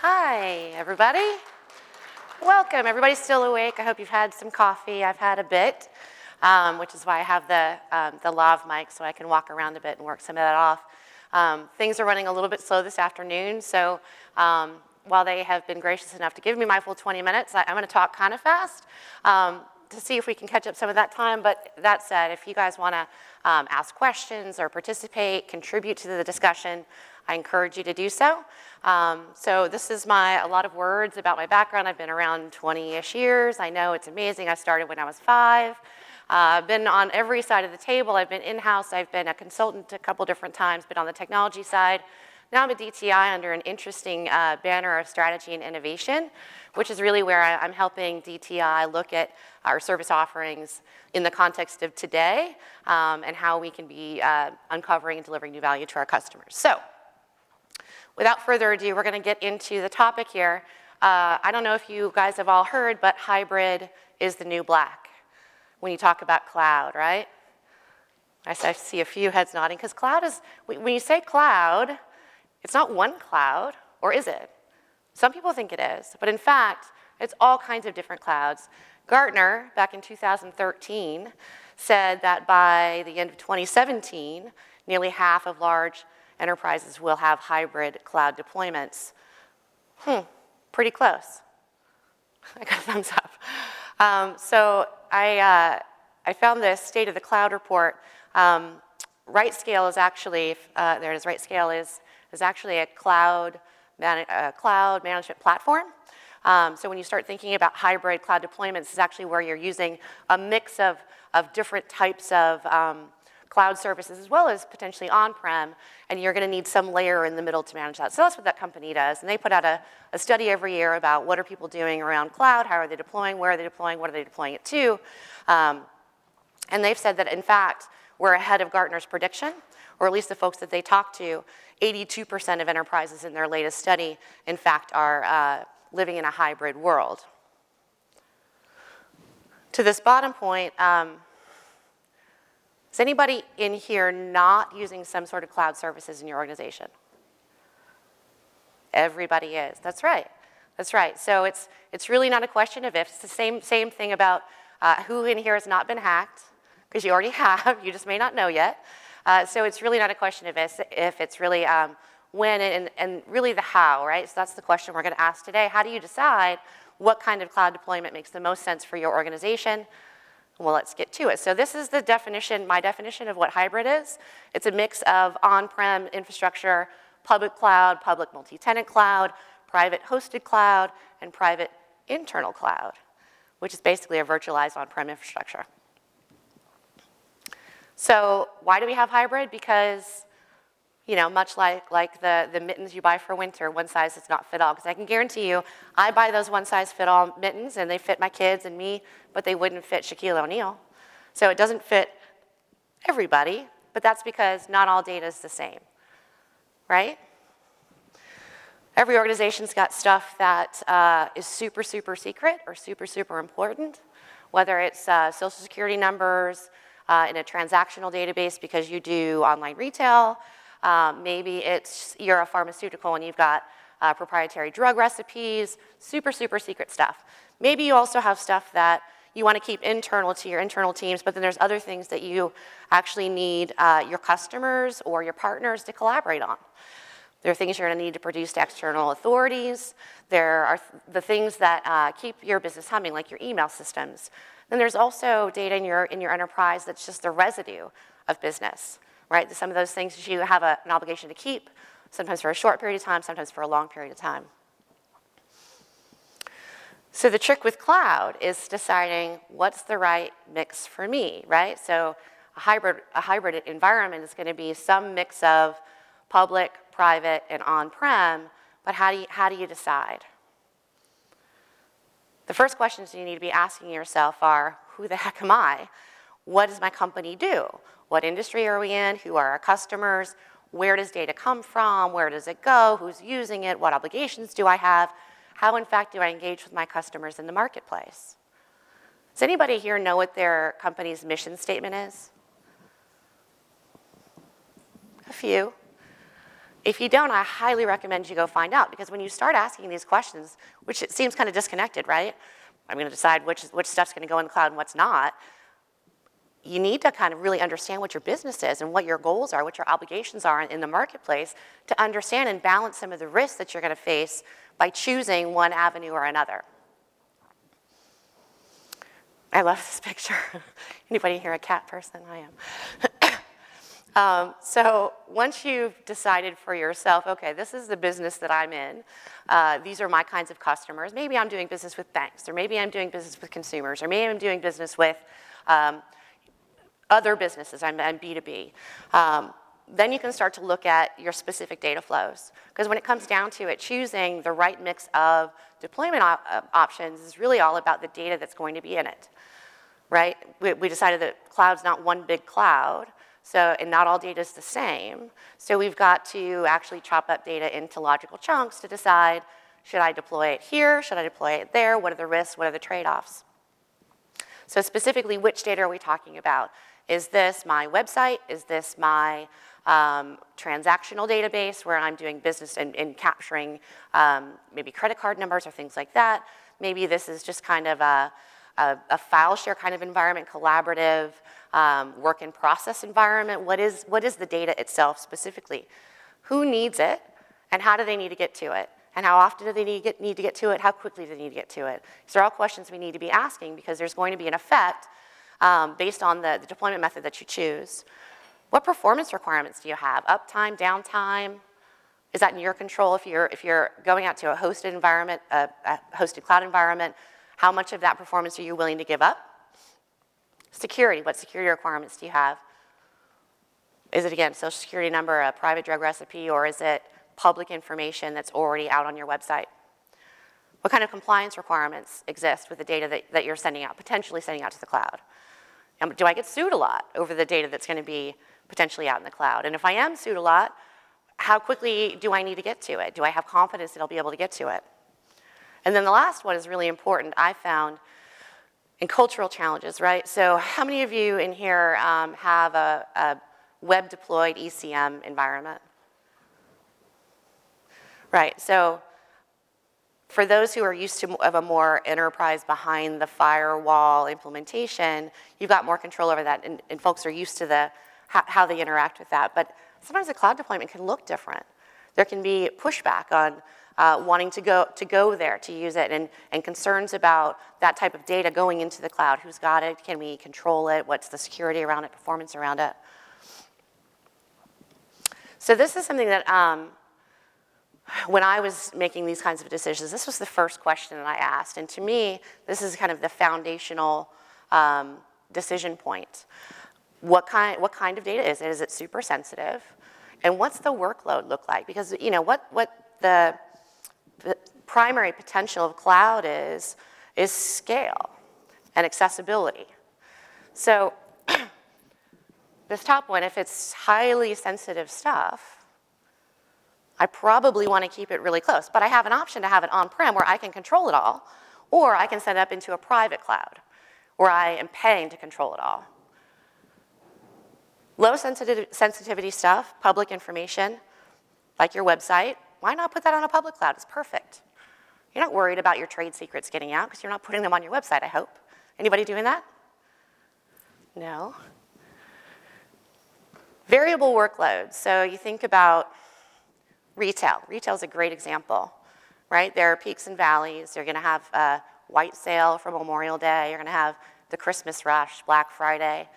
Hi, everybody. Welcome. Everybody's still awake. I hope you've had some coffee. I've had a bit, um, which is why I have the, um, the lav mic so I can walk around a bit and work some of that off. Um, things are running a little bit slow this afternoon, so um, while they have been gracious enough to give me my full 20 minutes, I, am going to talk kind of fast um, to see if we can catch up some of that time. But that said, if you guys want to um, ask questions or participate, contribute to the discussion, I encourage you to do so. Um, so this is my, a lot of words about my background. I've been around 20-ish years. I know it's amazing. I started when I was five. Uh, I've been on every side of the table. I've been in-house. I've been a consultant a couple different times, been on the technology side. Now I'm a DTI under an interesting uh, banner of strategy and innovation, which is really where I, am helping DTI look at our service offerings in the context of today um, and how we can be uh, uncovering and delivering new value to our customers. So without further ado, we're going to get into the topic here. Uh, I don't know if you guys have all heard, but hybrid is the new black when you talk about cloud, right? I see a few heads nodding because cloud is, when you say cloud, it's not one cloud, or is it? Some people think it is, but in fact, it's all kinds of different clouds. Gartner, back in 2013, said that by the end of 2017, nearly half of large enterprises will have hybrid cloud deployments. Hmm, pretty close. I got a thumbs up. Um, so I, uh, I found this State of the Cloud report. Um, RightScale is actually, uh, there it is, RightScale is is actually a cloud, man a cloud management platform. Um, so when you start thinking about hybrid cloud deployments, it's actually where you're using a mix of, of different types of um, cloud services as well as potentially on-prem, and you're gonna need some layer in the middle to manage that. So that's what that company does. And they put out a, a study every year about what are people doing around cloud, how are they deploying, where are they deploying, what are they deploying it to. Um, and they've said that in fact, we're ahead of Gartner's prediction, or at least the folks that they talk to, 82% of enterprises in their latest study, in fact, are uh, living in a hybrid world. To this bottom point, um, is anybody in here not using some sort of cloud services in your organization? Everybody is. That's right. That's right. So it's, it's really not a question of if. It's the same, same thing about uh, who in here has not been hacked, because you already have. You just may not know yet. Uh, so it's really not a question of if, if it's really um, when and, and really the how, right? So that's the question we're going to ask today. How do you decide what kind of cloud deployment makes the most sense for your organization? Well, let's get to it. So this is the definition, my definition of what hybrid is. It's a mix of on-prem infrastructure, public cloud, public multi-tenant cloud, private hosted cloud, and private internal cloud, which is basically a virtualized on-prem infrastructure. So why do we have hybrid? Because, you know, much like, like the, the mittens you buy for winter, one size does not fit all. Because I can guarantee you, I buy those one size fit all mittens and they fit my kids and me, but they wouldn't fit Shaquille O'Neal. So it doesn't fit everybody, but that's because not all data is the same, right? Every organization's got stuff that uh, is super, super secret or super, super important, whether it's uh, social security numbers, uh, in a transactional database because you do online retail. Um, maybe it's you're a pharmaceutical and you've got uh, proprietary drug recipes, super, super secret stuff. Maybe you also have stuff that you want to keep internal to your internal teams, but then there's other things that you actually need uh, your customers or your partners to collaborate on. There are things you're going to need to produce to external authorities. There are th the things that uh, keep your business humming, like your email systems. Then there's also data in your, in your enterprise that's just the residue of business, right? Some of those things you have a, an obligation to keep, sometimes for a short period of time, sometimes for a long period of time. So the trick with cloud is deciding what's the right mix for me, right? So a hybrid, a hybrid environment is going to be some mix of public, private, and on-prem, but how do, you, how do you decide? The first questions you need to be asking yourself are, who the heck am I? What does my company do? What industry are we in? Who are our customers? Where does data come from? Where does it go? Who's using it? What obligations do I have? How, in fact, do I engage with my customers in the marketplace? Does anybody here know what their company's mission statement is? A few. If you don't, I highly recommend you go find out because when you start asking these questions, which it seems kind of disconnected, right? I'm going to decide which, which stuff's going to go in the cloud and what's not. You need to kind of really understand what your business is and what your goals are, what your obligations are in the marketplace to understand and balance some of the risks that you're going to face by choosing one avenue or another. I love this picture. Anybody here a cat person? I am. um, so once you've decided for yourself, okay, this is the business that I'm in. Uh, these are my kinds of customers. Maybe I'm doing business with banks, or maybe I'm doing business with consumers, or maybe I'm doing business with um, other businesses. I'm, I'm B2B. Um, then you can start to look at your specific data flows. Because when it comes down to it, choosing the right mix of deployment op uh, options is really all about the data that's going to be in it right? We, we decided that cloud's not one big cloud, so, and not all data is the same. So we've got to actually chop up data into logical chunks to decide, should I deploy it here? Should I deploy it there? What are the risks? What are the trade-offs? So specifically, which data are we talking about? Is this my website? Is this my um, transactional database where I'm doing business and, and capturing um, maybe credit card numbers or things like that? Maybe this is just kind of a, a, a file share kind of environment, collaborative, um, work in process environment? What is, what is the data itself specifically? Who needs it, and how do they need to get to it? And how often do they need get, need to get to it? How quickly do they need to get to it? These are all questions we need to be asking because there's going to be an effect um, based on the, the deployment method that you choose. What performance requirements do you have? Uptime, downtime? Is that in your control if you're, if you're going out to a hosted environment, a, a hosted cloud environment? How much of that performance are you willing to give up? Security, what security requirements do you have? Is it, again, social security number, a private drug recipe, or is it public information that's already out on your website? What kind of compliance requirements exist with the data that, that you're sending out, potentially sending out to the cloud? Um, do I get sued a lot over the data that's going to be potentially out in the cloud? And if I am sued a lot, how quickly do I need to get to it? Do I have confidence that I'll be able to get to it? And then the last one is really important, I found, in cultural challenges, right? So how many of you in here um, have a, a web deployed ECM environment? Right, so for those who are used to of a more enterprise behind the firewall implementation, you've got more control over that, and, and folks are used to the how, how, they interact with that. But sometimes the cloud deployment can look different. There can be pushback on uh, wanting to go, to go there to use it and, and concerns about that type of data going into the cloud. Who's got it? Can we control it? What's the security around it, performance around it? So this is something that um, when I was making these kinds of decisions, this was the first question that I asked. And to me, this is kind of the foundational um, decision point. What kind, what kind of data is it? Is it super sensitive? And what's the workload look like? Because, you know, what, what the the primary potential of cloud is, is scale and accessibility. So this top one, if it's highly sensitive stuff, I probably want to keep it really close. But I have an option to have it on-prem where I can control it all, or I can set it up into a private cloud where I am paying to control it all. Low sensitivity stuff, public information, like your website, why not put that on a public cloud? It's perfect. You're not worried about your trade secrets getting out because you're not putting them on your website, I hope. Anybody doing that? No. Variable workloads. So you think about retail. Retail is a great example, right? There are peaks and valleys. You're going to have a white sale for Memorial Day. You're going to have the Christmas rush, Black Friday,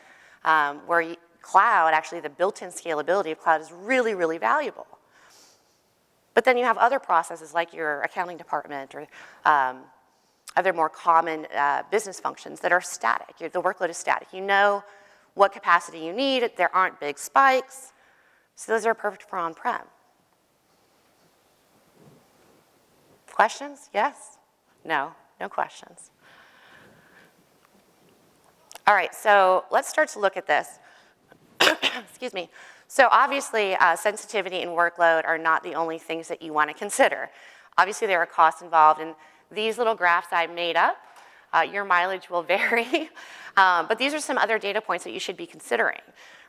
um, where you, cloud, actually the built-in scalability of cloud is really, really valuable. But then you have other processes like your accounting department or um, other more common uh, business functions that are static. the workload is static. You know what capacity you need. There aren't big spikes. So those are perfect for on-prem. Questions? Yes? No? No questions. All right, so let's start to look at this. Excuse me. So obviously, uh, sensitivity and workload are not the only things that you want to consider. Obviously, there are costs involved, and these little graphs I made up Uh, your mileage will vary, um, but these are some other data points that you should be considering,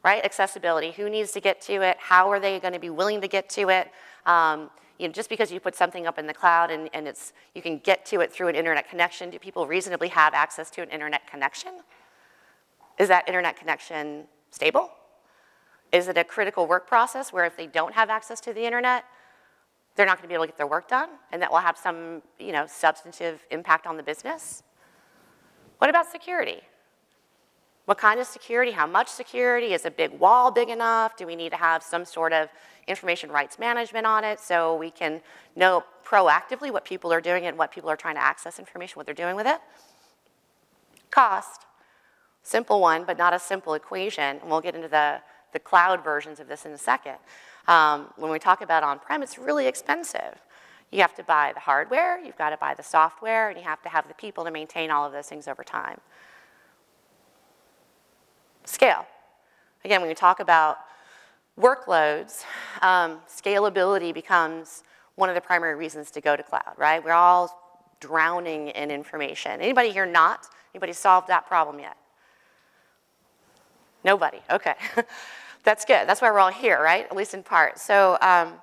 right? Accessibility, who needs to get to it? How are they gonna be willing to get to it? Um, you know, just because you put something up in the cloud and, and it's, you can get to it through an internet connection, do people reasonably have access to an internet connection? Is that internet connection stable? Is it a critical work process where if they don't have access to the internet, they're not going to be able to get their work done, and that will have some, you know, substantive impact on the business? What about security? What kind of security? How much security? Is a big wall big enough? Do we need to have some sort of information rights management on it so we can know proactively what people are doing and what people are trying to access information, what they're doing with it? Cost. Simple one, but not a simple equation. And we'll get into the, the cloud versions of this in a second. Um, when we talk about on-prem, it's really expensive. You have to buy the hardware, you've got to buy the software, and you have to have the people to maintain all of those things over time. Scale. Again, when we talk about workloads, um, scalability becomes one of the primary reasons to go to cloud, right? We're all drowning in information. Anybody here not? Anybody solved that problem yet? Nobody, okay. That's good. That's why we're all here, right? At least in part. So um,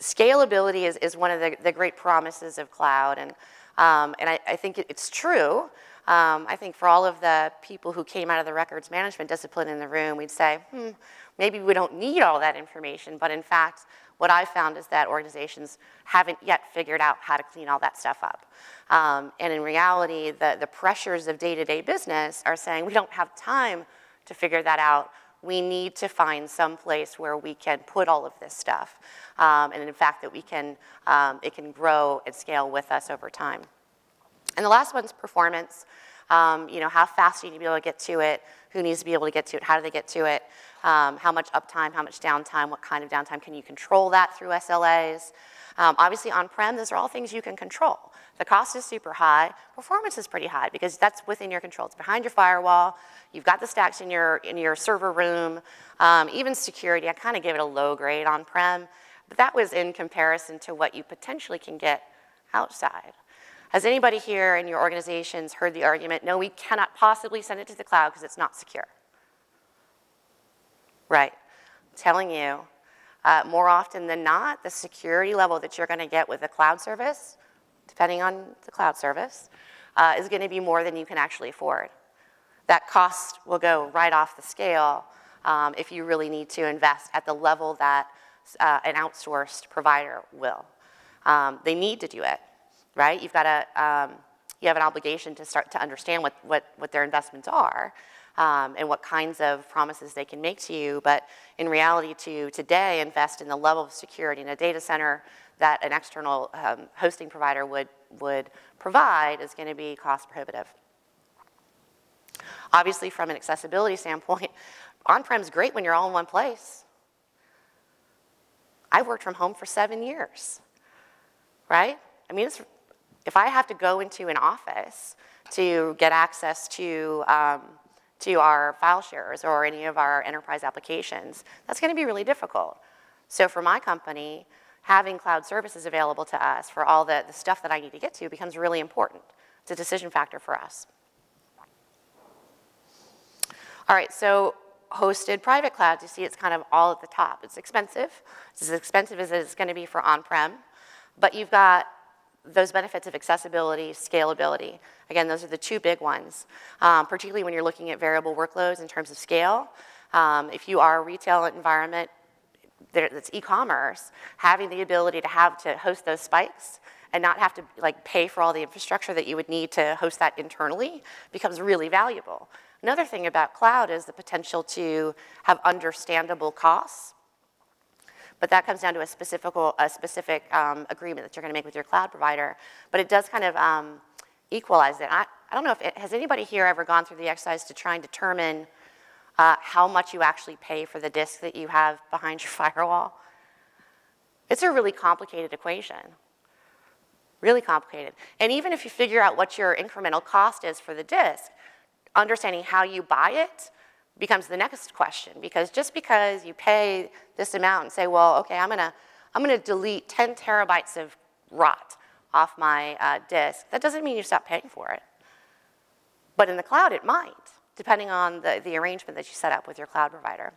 scalability is, is one of the, the great promises of cloud. And, um, and I, I, think it's true. Um, I think for all of the people who came out of the records management discipline in the room, we'd say, hmm, maybe we don't need all that information. But in fact, what I found is that organizations haven't yet figured out how to clean all that stuff up. Um, and in reality, the, the pressures of day-to-day -day business are saying we don't have time to figure that out we need to find some place where we can put all of this stuff. Um, and in fact, that we can, um, it can grow and scale with us over time. And the last one's performance. Um, you know, how fast do you need to be able to get to it? Who needs to be able to get to it? How do they get to it? Um, how much uptime, how much downtime, what kind of downtime? Can you control that through SLAs? Um, obviously on-prem, those are all things you can control. The cost is super high, performance is pretty high because that's within your control. It's behind your firewall, you've got the stacks in your, in your server room, um, even security, I kind of gave it a low grade on-prem, but that was in comparison to what you potentially can get outside. Has anybody here in your organizations heard the argument, no, we cannot possibly send it to the cloud because it's not secure? Right, I'm telling you, uh, more often than not, the security level that you're gonna get with a cloud service, depending on the cloud service, uh, is gonna be more than you can actually afford. That cost will go right off the scale um, if you really need to invest at the level that uh, an outsourced provider will. Um, they need to do it, right? You've got to, um, you have an obligation to start to understand what, what, what their investments are um, and what kinds of promises they can make to you. But in reality, to today invest in the level of security in a data center that an external um, hosting provider would, would provide is going to be cost prohibitive. Obviously, from an accessibility standpoint, on-prem is great when you're all in one place. I've worked from home for seven years, right? I mean, if I have to go into an office to get access to um, to our file shares or any of our enterprise applications, that's going to be really difficult. So for my company, having cloud services available to us for all the, the stuff that I need to get to becomes really important. It's a decision factor for us. All right, so hosted private clouds, you see it's kind of all at the top. It's expensive. It's as expensive as it's going to be for on-prem, but you've got those benefits of accessibility, scalability. Again, those are the two big ones, um, particularly when you're looking at variable workloads in terms of scale. Um, if you are a retail environment that's e-commerce, having the ability to have to host those spikes and not have to like pay for all the infrastructure that you would need to host that internally becomes really valuable. Another thing about cloud is the potential to have understandable costs but that comes down to a specific, a specific um, agreement that you're going to make with your cloud provider. But it does kind of um, equalize it. I, I don't know if it, has anybody here ever gone through the exercise to try and determine uh, how much you actually pay for the disk that you have behind your firewall? It's a really complicated equation. Really complicated. And even if you figure out what your incremental cost is for the disk, understanding how you buy it becomes the next question because just because you pay this amount and say, well, okay, I'm gonna, I'm gonna delete 10 terabytes of rot off my uh, disk, that doesn't mean you stop paying for it. But in the cloud, it might, depending on the, the arrangement that you set up with your cloud provider.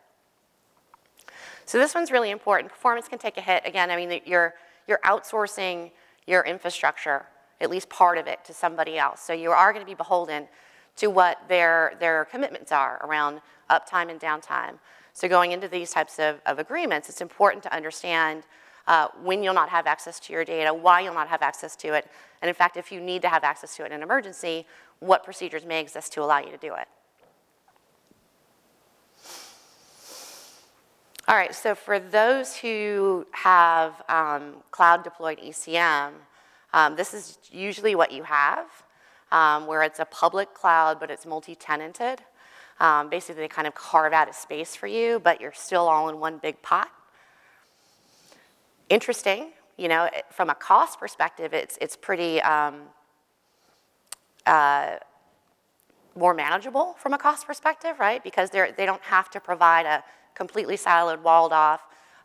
So this one's really important. Performance can take a hit. Again, I mean, you're, you're outsourcing your infrastructure, at least part of it, to somebody else. So you are going to be beholden to what their, their commitments are around uptime and downtime. So going into these types of, of agreements, it's important to understand uh, when you'll not have access to your data, why you'll not have access to it, and in fact, if you need to have access to it in an emergency, what procedures may exist to allow you to do it. All right, so for those who have um, cloud deployed ECM, um, this is usually what you have, um, where it's a public cloud, but it's multi-tenanted. Um, basically, they kind of carve out a space for you, but you're still all in one big pot. Interesting, you know, from a cost perspective, it's, it's pretty um, uh, more manageable from a cost perspective, right? Because they're, they don't have to provide a completely siloed, walled off,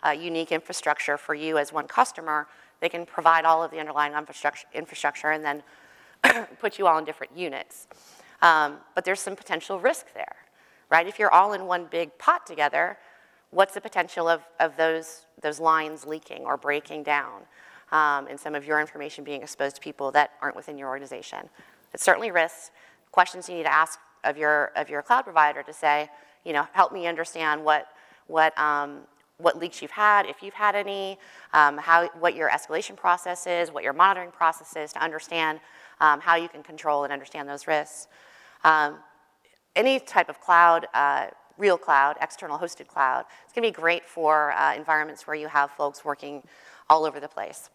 uh, unique infrastructure for you as one customer. They can provide all of the underlying infrastructure, infrastructure and then put you all in different units. Um, but there's some potential risk there, right? If you're all in one big pot together, what's the potential of, of those, those lines leaking or breaking down um, and some of your information being exposed to people that aren't within your organization? It's certainly risks. Questions you need to ask of your, of your cloud provider to say, you know, help me understand what, what, um, what leaks you've had, if you've had any, um, how, what your escalation process is, what your monitoring process is to understand um, how you can control and understand those risks. Um, any type of cloud, uh, real cloud, external hosted cloud, it's gonna be great for uh, environments where you have folks working all over the place.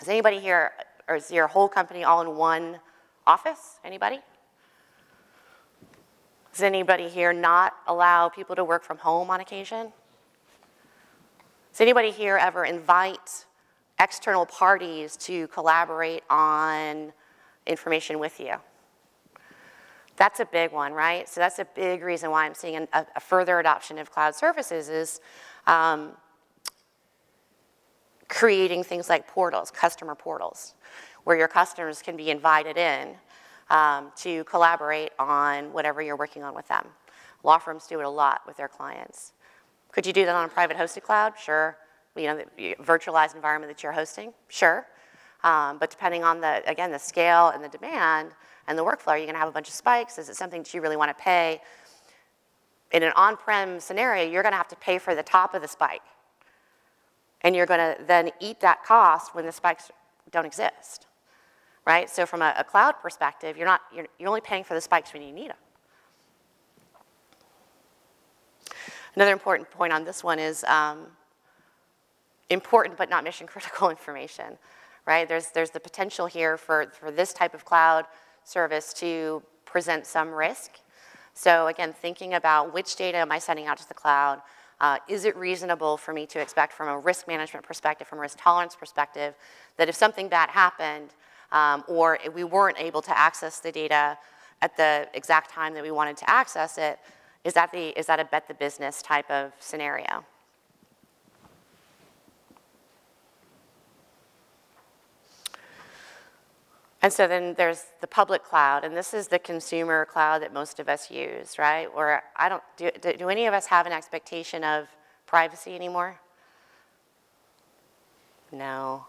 Is anybody here, or is your whole company all in one office? Anybody? Does anybody here not allow people to work from home on occasion? Does anybody here ever invite external parties to collaborate on information with you? That's a big one, right? So that's a big reason why I'm seeing a, a further adoption of cloud services is um, creating things like portals, customer portals, where your customers can be invited in um, to collaborate on whatever you're working on with them. Law firms do it a lot with their clients. Could you do that on a private hosted cloud? Sure. You know, the virtualized environment that you're hosting? Sure. Um, but depending on the, again, the scale and the demand and the workflow, are you gonna have a bunch of spikes? Is it something that you really wanna pay? In an on-prem scenario, you're gonna have to pay for the top of the spike. And you're gonna then eat that cost when the spikes don't exist right? So from a, a cloud perspective, you're, not, you're, you're only paying for the spikes when you need them. Another important point on this one is um, important but not mission critical information, right? There's, there's the potential here for, for this type of cloud service to present some risk. So again, thinking about which data am I sending out to the cloud, uh, is it reasonable for me to expect from a risk management perspective, from a risk tolerance perspective, that if something bad happened, um, or we weren't able to access the data at the exact time that we wanted to access it, is that, the, is that a bet the business type of scenario? And so then there's the public cloud, and this is the consumer cloud that most of us use, right? Where I don't, do, do any of us have an expectation of privacy anymore? No,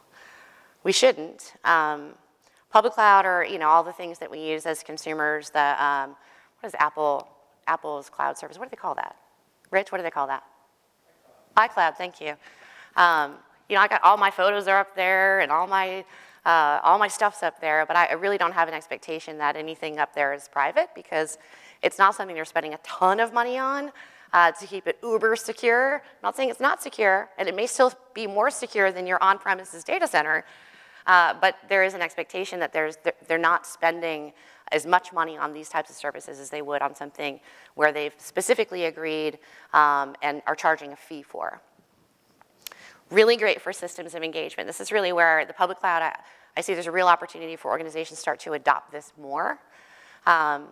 we shouldn't. Um, public cloud or you know all the things that we use as consumers. The um, what is Apple Apple's cloud service? What do they call that? Rich, what do they call that? iCloud. Thank you. Um, you know, I got all my photos are up there and all my uh, all my stuff's up there, but I, really don't have an expectation that anything up there is private because it's not something they're spending a ton of money on. Uh, to keep it uber secure. I'm not saying it's not secure, and it may still be more secure than your on-premises data center, uh, but there is an expectation that there's, they're not spending as much money on these types of services as they would on something where they've specifically agreed um, and are charging a fee for. Really great for systems of engagement. This is really where the public cloud, I, I see there's a real opportunity for organizations to start to adopt this more. Um,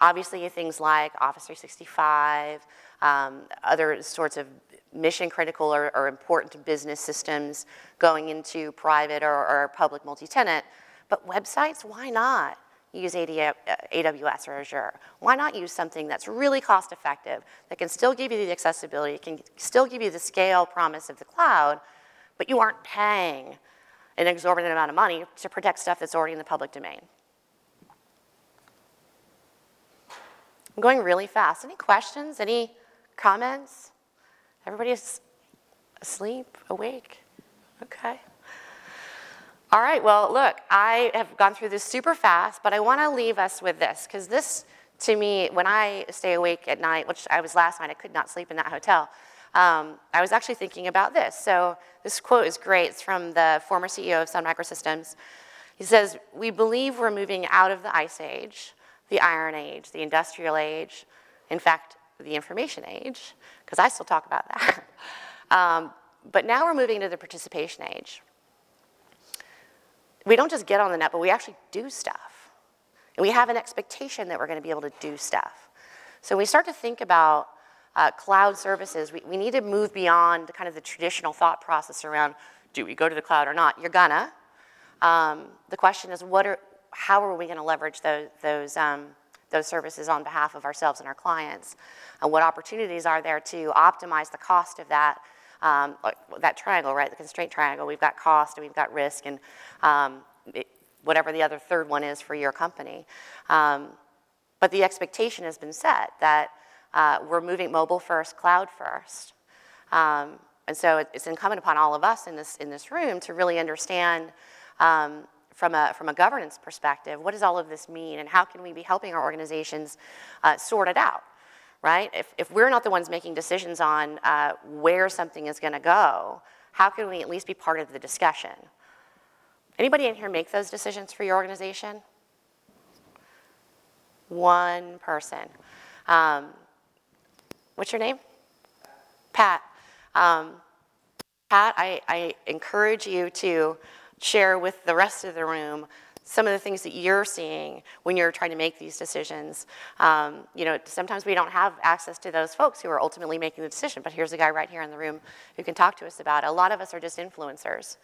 obviously, things like Office 365, um, other sorts of mission critical or, or important business systems going into private or, or public multi-tenant. But websites, why not use AWS uh, or Azure? Why not use something that's really cost effective, that can still give you the accessibility, can still give you the scale promise of the cloud, but you aren't paying an exorbitant amount of money to protect stuff that's already in the public domain. I'm going really fast. Any questions? Any comments? Everybody's asleep, awake? Okay. All right, well, look, I have gone through this super fast, but I want to leave us with this, because this, to me, when I stay awake at night, which I was last night, I could not sleep in that hotel, um, I was actually thinking about this. So this quote is great. It's from the former CEO of Sun Microsystems. He says, we believe we're moving out of the ice age, the iron age, the industrial age, in fact, the information age, because I still talk about that. um, but now we're moving into the participation age. We don't just get on the net, but we actually do stuff. And we have an expectation that we're going to be able to do stuff. So when we start to think about uh, cloud services, we, we need to move beyond kind of the traditional thought process around do we go to the cloud or not? You're gonna. Um, the question is, what are, how are we going to leverage those, those, um, those services on behalf of ourselves and our clients? And what opportunities are there to optimize the cost of that, um, that triangle, right? The constraint triangle. We've got cost and we've got risk and um, it, whatever the other third one is for your company. Um, but the expectation has been set that uh, we're moving mobile first, cloud first. Um, and so it's incumbent upon all of us in this, in this room to really understand um, from, a, from a governance perspective, what does all of this mean and how can we be helping our organizations uh, sort it out, right? If, if we're not the ones making decisions on uh, where something is gonna go, how can we at least be part of the discussion? Anybody in here make those decisions for your organization? One person. Um, What's your name? Pat. Um, Pat, I, I encourage you to share with the rest of the room some of the things that you're seeing when you're trying to make these decisions. Um, you know, sometimes we don't have access to those folks who are ultimately making the decision, but here's a guy right here in the room who can talk to us about it. A lot of us are just influencers,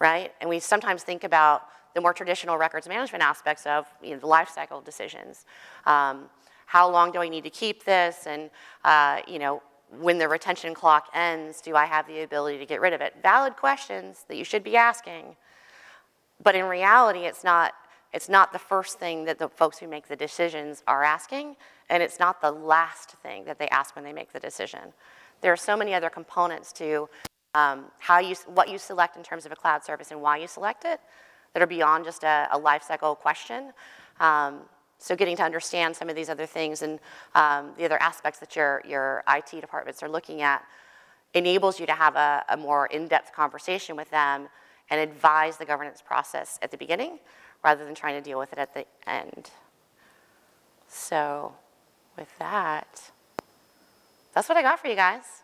right? And we sometimes think about the more traditional records management aspects of you know, the life cycle decisions. Um, how long do I need to keep this? And, uh, you know, when the retention clock ends, do I have the ability to get rid of it? Valid questions that you should be asking. But in reality, it's not, it's not the first thing that the folks who make the decisions are asking, and it's not the last thing that they ask when they make the decision. There are so many other components to um, how you, what you select in terms of a cloud service and why you select it that are beyond just a, a life cycle question. Um, so getting to understand some of these other things and um, the other aspects that your, your IT departments are looking at enables you to have a, a more in-depth conversation with them and advise the governance process at the beginning rather than trying to deal with it at the end. So with that, that's what I got for you guys.